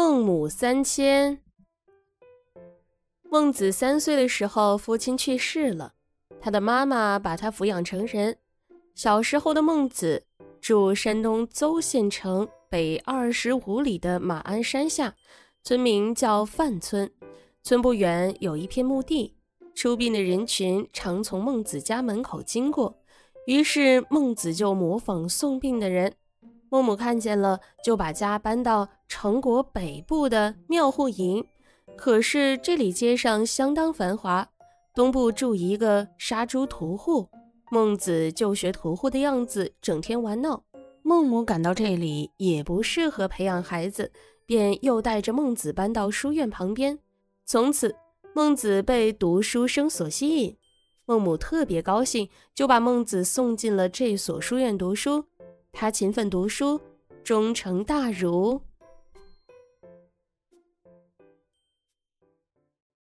孟母三迁。孟子三岁的时候，父亲去世了，他的妈妈把他抚养成人。小时候的孟子住山东邹县城北二十五里的马鞍山下，村名叫范村。村不远有一片墓地，出殡的人群常从孟子家门口经过，于是孟子就模仿送殡的人。孟母看见了，就把家搬到城国北部的庙户营。可是这里街上相当繁华，东部住一个杀猪屠户，孟子就学屠户的样子，整天玩闹。孟母感到这里也不适合培养孩子，便又带着孟子搬到书院旁边。从此，孟子被读书声所吸引，孟母特别高兴，就把孟子送进了这所书院读书。他勤奋读书，终成大儒。